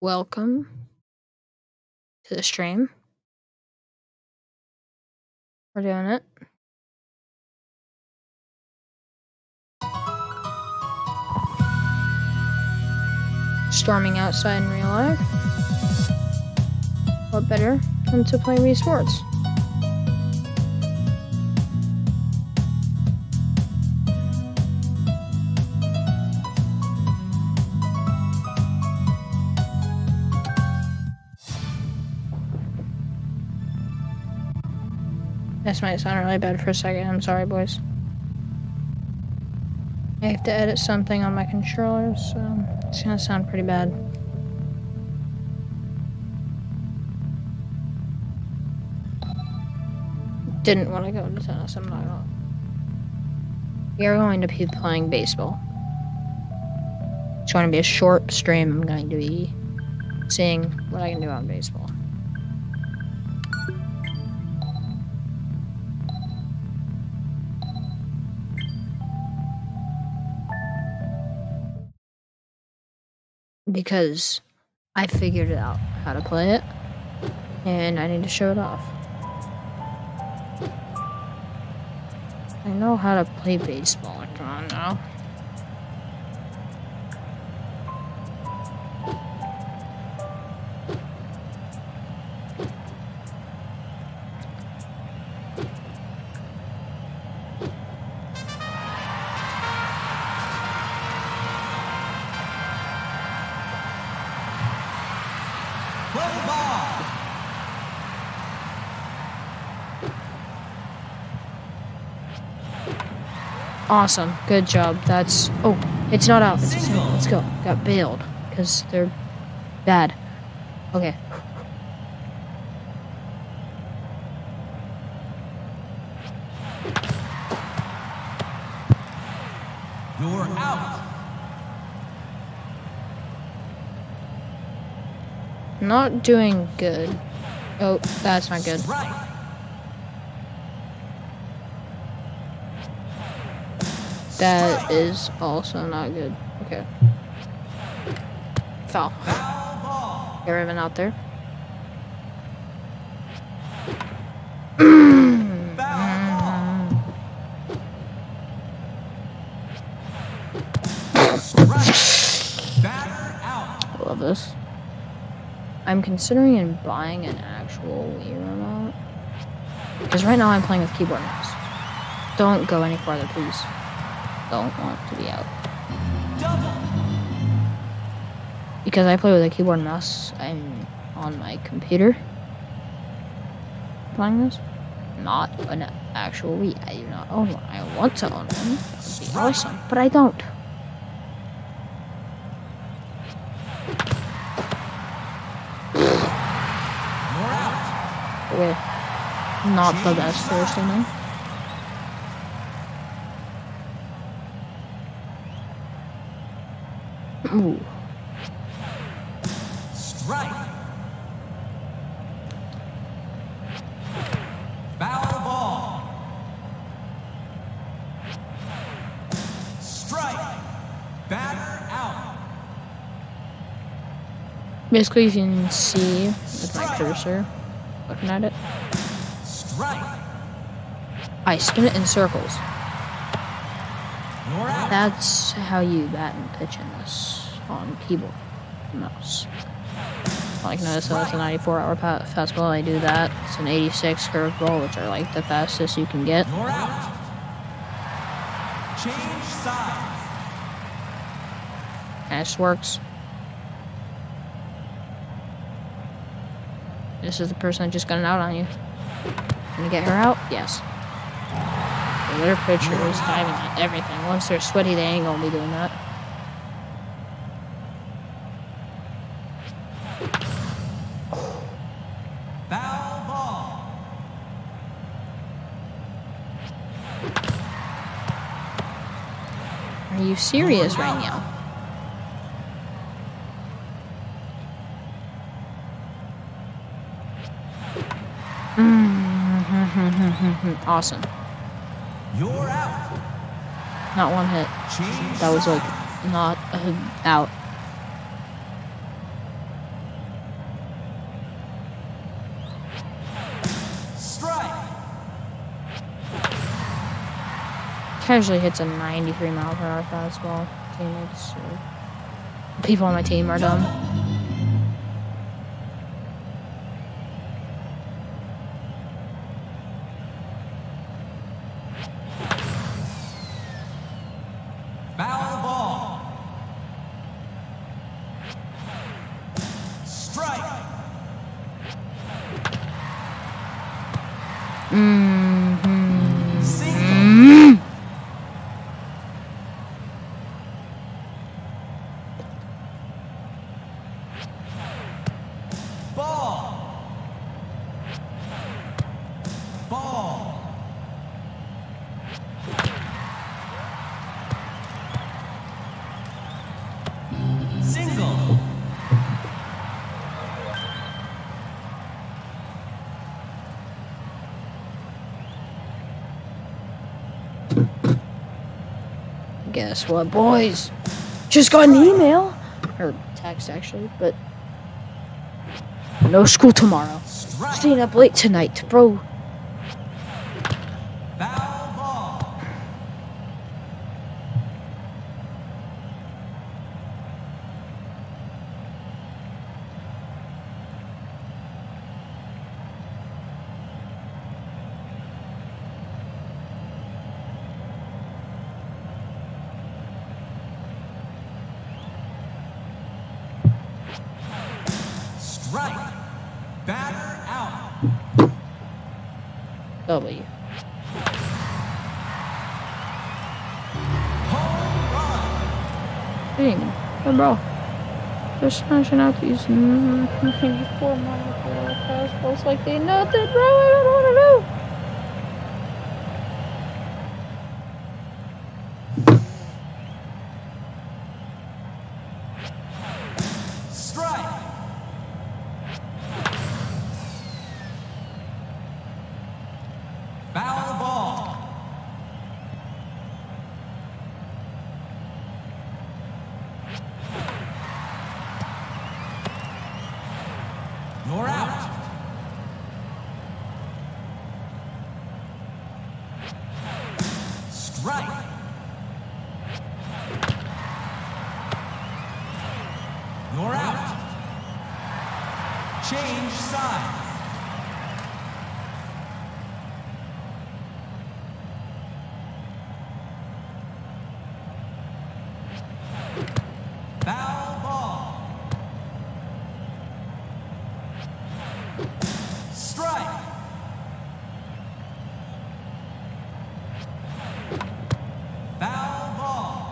welcome to the stream. We're doing it. Storming outside in real life. What better than to play Wii Sports? This might sound really bad for a second. I'm sorry, boys. I have to edit something on my controller, so it's gonna sound pretty bad. Didn't want to go to tennis. I'm not gonna. We are going to be playing baseball. It's going to be a short stream. I'm going to be seeing what I can do on baseball. Because I figured out how to play it and I need to show it off. I know how to play baseball, on now. Awesome, good job. That's oh, it's not out. It's single. Let's go. Got bailed because they're bad. Okay. You're out. Not doing good. Oh, that's not good. Right. That is also not good. Okay. Foul. Get Raven out there. Foul ball. Strike. Batter out. I love this. I'm considering in buying an actual Wii remote. Because right now I'm playing with keyboard mouse. Don't go any farther, please. Don't want to be out. Because I play with a keyboard and mouse, I'm on my computer playing this. Not an actual Wii. I do not own one. I want to own one. That would be awesome. But I don't. We're not the best first Ooh. Strike. Foul ball. Strike. Batter out. Basically, you can see with my cursor looking at it. Strike. I spin it in circles. That's how you bat and pitch in this on keyboard mouse. Like notice how it's a 94 hour fastball. I do that. It's an 86 curveball, which are like the fastest you can get. You're out. Change sides. And it works. This is the person that just got an out on you. Can you get her out? Yes. Their pitcher is diving at everything. Once they're sweaty, they ain't gonna be doing that. Are you serious right now? Mm, awesome. You're out. Not one hit. That was like not out. Casually hits a 93 mile per hour fastball. Teammates, people on my team are dumb. Guess what, boys? Just got an email or text actually, but no school tomorrow. Staying up late tonight, bro. They're smashing out these mm, mm, mm, mm four mile per hour fastballs like they nothing, bro. I don't know what to do. Strike. Foul ball. You're out. Strike. You're out. Change sides. Foul ball. Strike. Foul ball.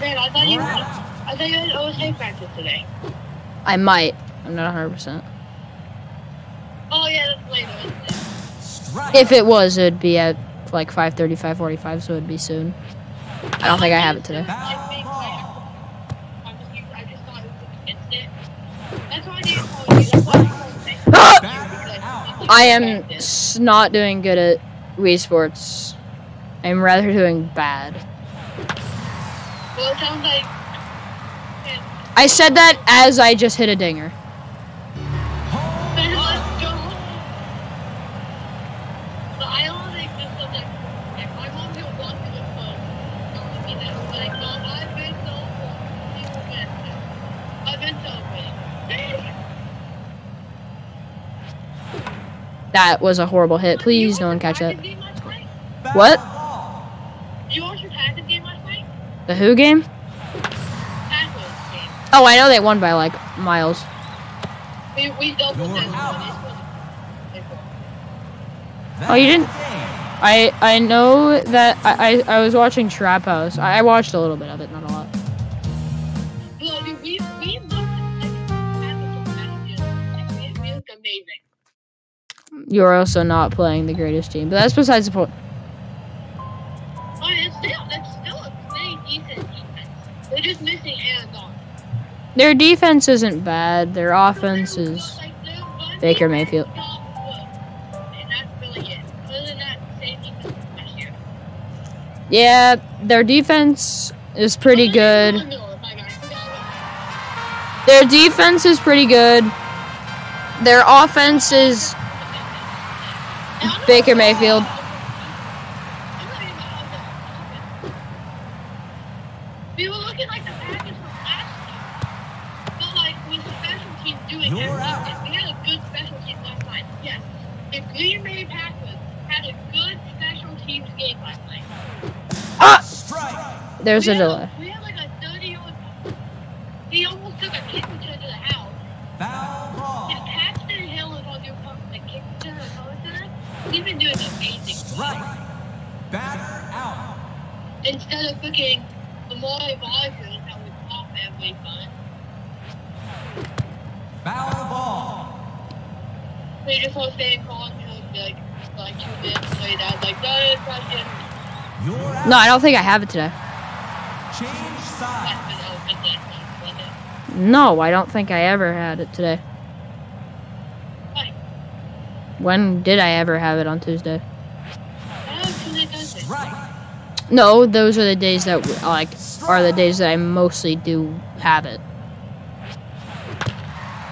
Man, I thought you You're had. I thought you had OSA practice today. I might. I'm not 100. percent Oh yeah, that's later, isn't it? Strike. If it was, it'd be at like 5:30, 5:45, so it'd be soon. I don't think I have it today. I think I, I'm just, I just thought it was against it. That's why I didn't call you. That's why I called you. Batter out. I am s- not doing good at Wii Sports. I'm rather doing bad. Well, it sounds like. I said that as I just hit a dinger. Home Then run. let's go. But I don't think this was like. If my mom will walk to the phone, telling me that, oh like, Mom, I've been so full. People been so. I've been so big. That was a horrible hit. Please, no one catch that. What? ball. You watched your Packers game last night? The Who game? Oh, I know they won by like miles. We, we doubled You're this out. one. They scored. Oh, you didn't- That's the game. I I know that I I, I was watching Trap House. I, I watched a little bit of it, not a lot. Well, we, we, we looked like Packers were Packers. Like, we, we looked amazing. You are also not playing the greatest team, but that's besides the point. Their defense isn't bad. Their offense is. Baker Mayfield. Yeah, their defense is pretty good. Their defense is pretty good. Their offense is Baker Mayfield. We were looking like the Packers from last year. But like with special teams doing You're everything, out. we had a good special teams last night. Yes. The Green Bay Packers had a good special teams game last night. Ah! Strike. There's we a had delay. we had like a 30 yard He almost took a kick return to the house. Foul And ball. Paxton Hill is on your pump the kick return to the house center. He's been doing amazing. Strike. Batter out. Instead of picking Amari Rodgers that was off every time. Foul ball. They just want to stay in calling to like like two minutes later. I was like, no, it's question. You're. No, I don't think I have it today. Change sides. That's been open that wasn't it? No, I don't think I ever had it today. Why? When did I ever have it on Tuesday? I don't think it does it. Strike. No, those are the days that like are the days that I mostly do have it.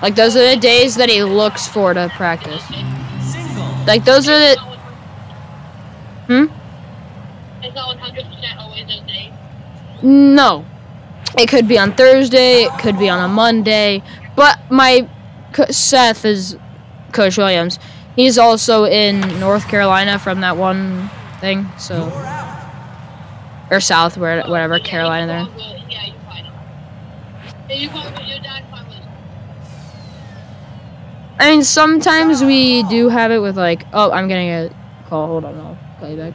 Like those are the days that he looks for to practice. Like those are the hmm. It's not 100% always those days. No, it could be on Thursday. It could be on a Monday. But my Seth is Coach Williams. He's also in North Carolina from that one thing. So or South, where whatever Carolina was. I mean, sometimes we do have it with like, oh, I'm getting a call. Hold on, I'll call you back.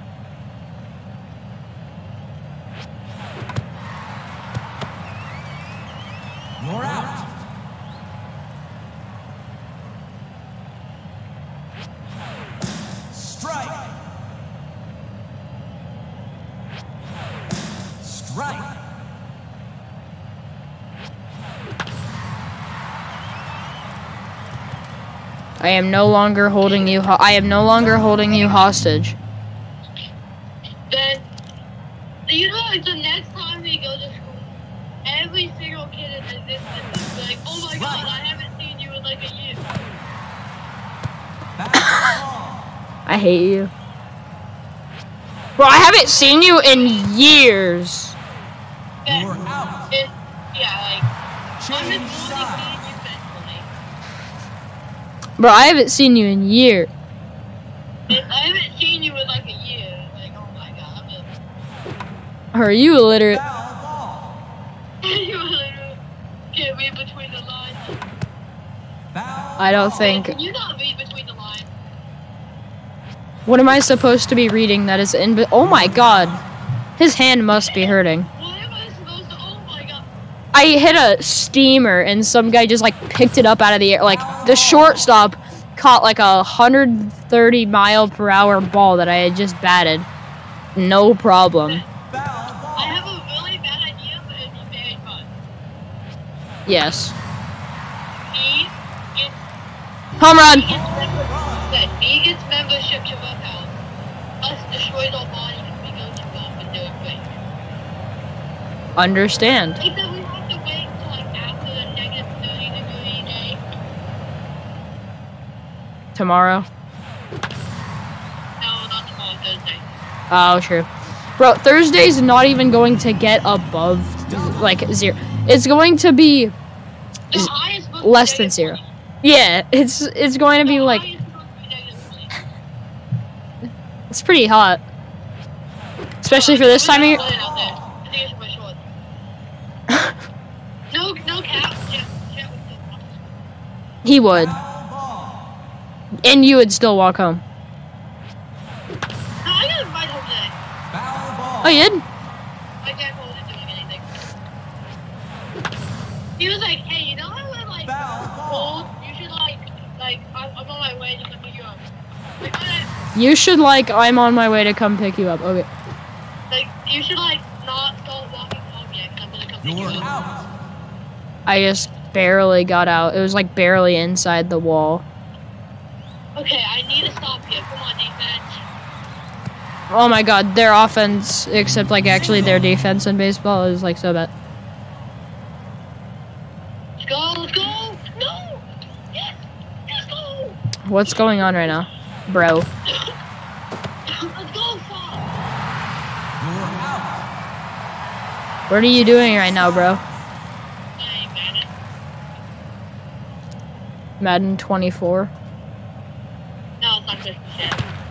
You're out. Strike. Strike. I am no longer holding you. Ho- I am no longer holding you hostage. Then, you know, the next time we go to school, every single kid in existence is like, oh my god, I haven't seen you in like a year. I hate you, bro. I haven't seen you in years, You're out. it, yeah, like, I'm Change just only sides. seeing you mentally. Bro. I haven't seen you in years. If I haven't seen you in like a year. Like, oh my god, I'm just. Are you illiterate? Foul ball. you literally can't read between the lines. I don't ball. think. Can you not read between the lines? What am I supposed to be reading? That is in. Oh my god, his hand must be hurting. What am I supposed to? Oh my god. I hit a steamer and some guy just like picked it up out of the air. Like the shortstop caught like a 130 mile per hour ball that I had just batted. No problem. I have a really bad idea, but it'd be very fun. Yes. Gets, Home run. me gets, member, that me gets membership to House. Us destroys our and we go to and do it quick. Understand. Except we have to wait until like after the negative 30 degree day. Tomorrow. No, not tomorrow, Thursday. Oh, true. Bro, Thursday's not even going to get above like zero. It's going to be The Z- highest supposed to be less than zero. yeah. It's it's going to be like highest supposed to be negative 20. it's pretty hot, especially for this time of year. I think it's my shorts. No, no cap. Jet, jet would still come. He would. And you would still walk home. No, I got a home today. Foul. Oh, you did? My dad wasn't doing anything. He was like, hey, you know how we're like Foul cold? You should like, like, I'm, I'm on my way, just to pick you up. Like, I, You should like. I'm on my way to come pick you up. Okay. like, you should like not start walking home yet, 'cause I'm gonna come pick you You're up. I just barely got out. It was like barely inside the wall. Okay, I need to stop you. Come on, defense. Oh my god, their offense, except like actually their defense in baseball is like so bad. Let's go, let's go. No. Yes. Let's go. What's going on right now, bro? You're out. What are you doing right now, bro? I ain't mad at Madden 24. No, it's not Christmas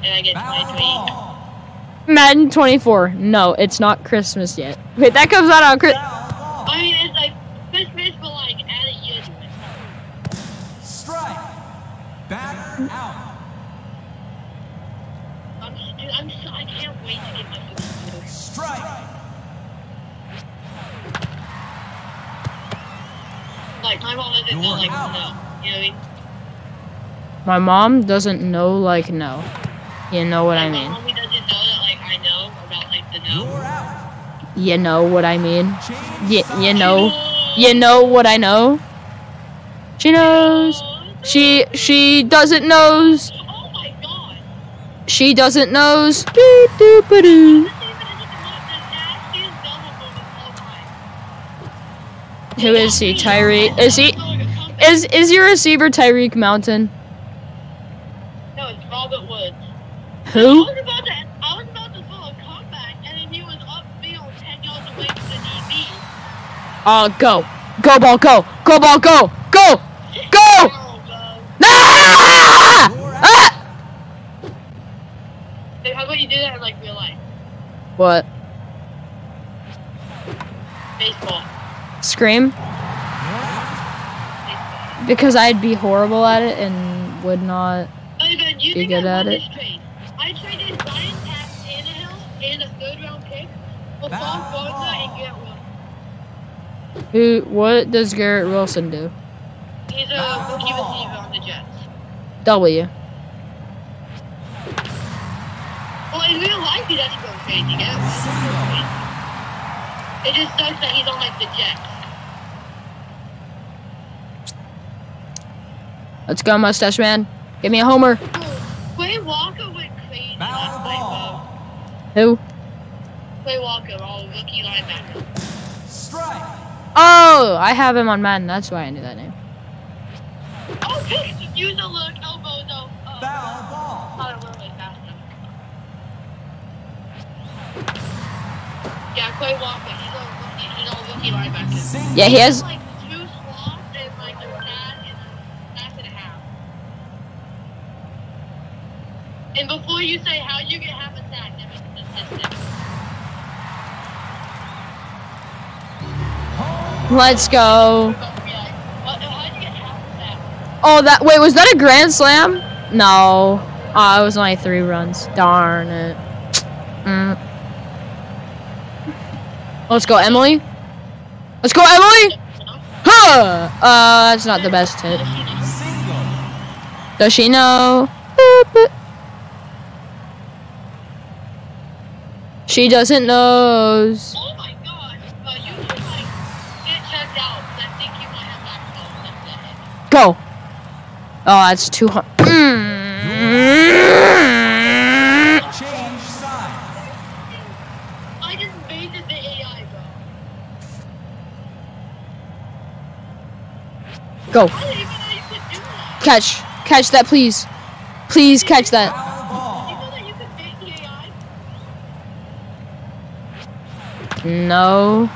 yet. I get 23. ball. Madden 24. No, it's not Christmas yet. Wait, that comes out on Christmas. I mean, it's like Christmas, but like add a year to it. Strike. Batter out. I'm, dude, I'm so, I can't wait to get my food. Strike. Like, my mom doesn't know, like, out. no. You know what I mean? My mom doesn't know, like, no. You know what I mean. My mommy doesn't know that, like, I know about, like, the no. You're out. You know what I mean. Change You, you know. You know what I know. She knows. Oh, she she doesn't knows. Oh my god. She doesn't knows. Doo doo ba doo. This even isn't the most nastiest double move of oh all time. Who is he? Tyreek? Is he? Is is your receiver Tyreek Mountain? No, it's Robert Woods. I Who? was about to, I was about to throw a comeback, and then he was upfield 10 yards away from the DB. Oh, go, go ball, go, go ball, go, go, go! Bro. Ah! Ah! Hey, how about you do that in, like, real life? What? Baseball. Scream? Baseball. Because I'd be horrible at it and would not. Be good at it. trade? I traded Ryan Pat Tannehill and a third round pick for Bob Gardner and Garrett Wilson. Who? What does Garrett Wilson do? He's a rookie receiver on the Jets. W. Well, in real life, he doesn't go crazy. Garrett Wilson goes crazy. It just sucks that he's on like the Jets. Let's go, mustache man. Give me a homer. Ooh, Quay Walker went crazy Foul last night, ball. Who? bro. Quay Walker, all rookie linebacker. Strike. Oh, I have him on Madden. That's why I knew that name. Oh, pick! Use a look, elbow, no. Oh, Foul ball. thought it went really fast. Yeah, Quay Walker, he's a rookie, he's a rookie linebacker. Yeah, he has. like two slots and like a sack and a sack and a half. And before you say how you get half a sack, a go. Oh, that. Wait, was that a grand slam? No. Oh, it was only three runs. Darn it. Mm. Let's go, Emily. Let's go, Emily. Huh. Uh, that's not the best hit. Does she know? She doesn't knows. Oh my god. Uh, you should like get checked out. 'cause I think you might have back That's the hit. Go. Oh, that's too hard. Change sides. I just baited the AI, bro. Go. I didn't even know Oh, you could do that. Catch. Catch that, please. Please catch that. Foul You ball. know that you could bait the AI? No.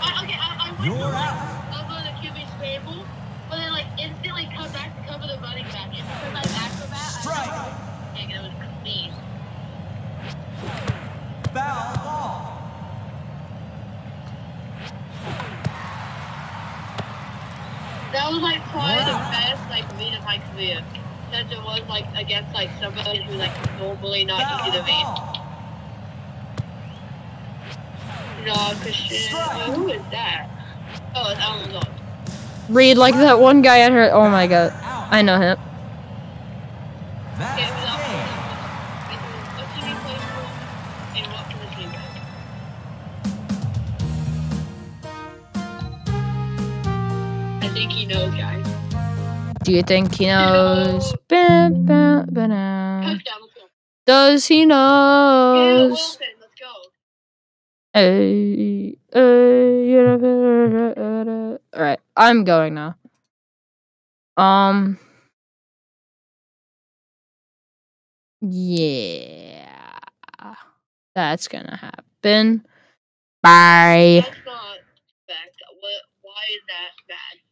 I, okay, I, I went You're to like, out. I'll go to QB scramble, but then like instantly come back to cover the running back. And because I'm acrobat, I Strike. dang, it was clean. Foul ball. That was like probably the best like read of my career. Since it was like against like somebody who like normally not easy to Foul read. ball. No, Christian. Who is that? Oh, it's Alan Lord. Read like that one guy at her. Oh my god. I know him. That's Okay, the game. What team he plays for? And what position he plays? I think he knows, guys. Do you think he knows? Ba, ba, ba, da. Touchdown, let's go. Does he know? let's go. Hey, hey, All right, I'm going now. Um. Yeah. That's gonna happen. Bye. That's not fact. What? Why is that bad?